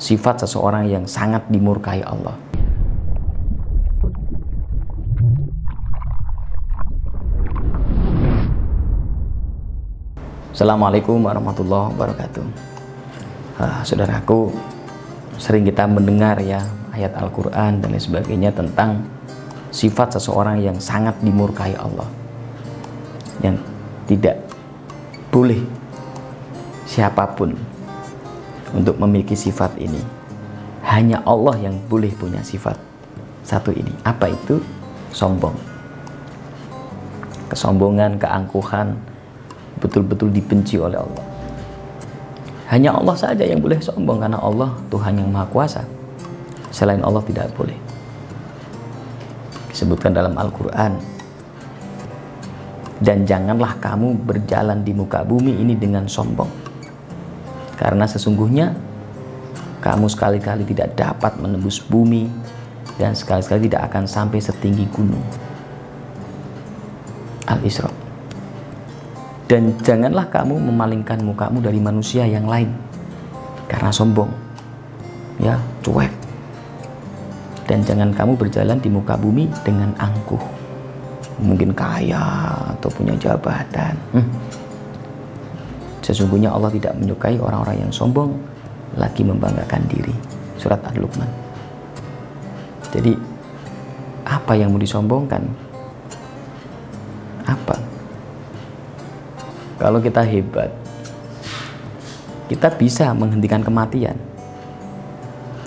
sifat seseorang yang sangat dimurkai Allah. Assalamualaikum warahmatullahi wabarakatuh. Uh, saudaraku, sering kita mendengar ya ayat Al-Quran dan lain sebagainya tentang sifat seseorang yang sangat dimurkai Allah. Yang tidak boleh siapa pun untuk memiliki sifat ini. Hanya Allah yang boleh punya sifat satu ini. Apa itu? Sombong. Kesombongan, keangkuhan betul-betul dibenci oleh Allah. Hanya Allah saja yang boleh sombong karena Allah Tuhan yang Maha Kuasa. Selain Allah tidak boleh. Disebutkan dalam Al-Qur'an. Dan janganlah kamu berjalan di muka bumi ini dengan sombong karena sesungguhnya kamu sekali-kali tidak dapat menembus bumi dan sekali-kali tidak akan sampai setinggi gunung. Al-Isra. Dan janganlah kamu memalingkan mukamu dari manusia yang lain karena sombong. Ya, cuek. Dan jangan kamu berjalan di muka bumi dengan angkuh. Mungkin kaya atau punya jabatan. Hmm Sesungguhnya Allah tidak menyukai orang-orang yang sombong lagi membanggakan diri. Surat Ad-Luqman. Jadi apa yang mau disombongkan? Apa? Kalau kita hebat, kita bisa menghentikan kematian.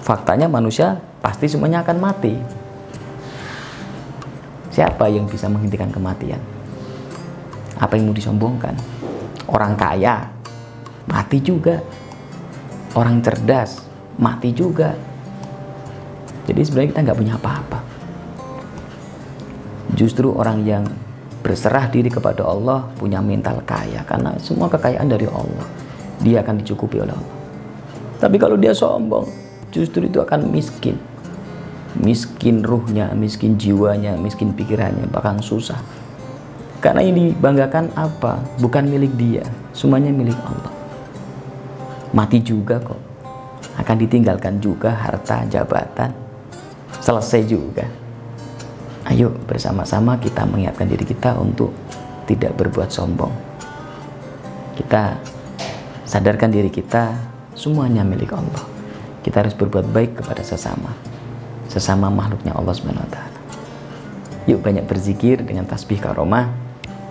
Faktanya manusia pasti semuanya akan mati. Siapa yang bisa menghentikan kematian? Apa yang mau disombongkan? Orang kaya mati juga. Orang cerdas mati juga. Jadi sebenarnya kita nggak punya apa-apa. Justru orang yang berserah diri kepada Allah punya mental kaya karena semua kekayaan dari Allah. Dia akan dicukupi oleh Allah. Tapi kalau dia sombong, justru itu akan miskin. Miskin ruhnya, miskin jiwanya, miskin pikirannya, bahkan susah. Karena ini banggakan apa? Bukan milik dia, semuanya milik Allah. Mati juga kok. Akan ditinggalkan juga harta, jabatan. Selesai juga. Ayo bersama-sama kita mengingatkan diri kita untuk tidak berbuat sombong. Kita sadarkan diri kita semuanya milik Allah. Kita harus berbuat baik kepada sesama. Sesama makhluknya Allah taala. Yuk banyak berzikir dengan tasbih karomah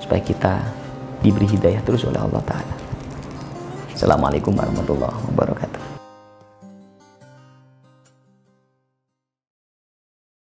supaya kita diberi hidayah terus oleh Allah Ta'ala. Assalamualaikum warahmatullahi wabarakatuh.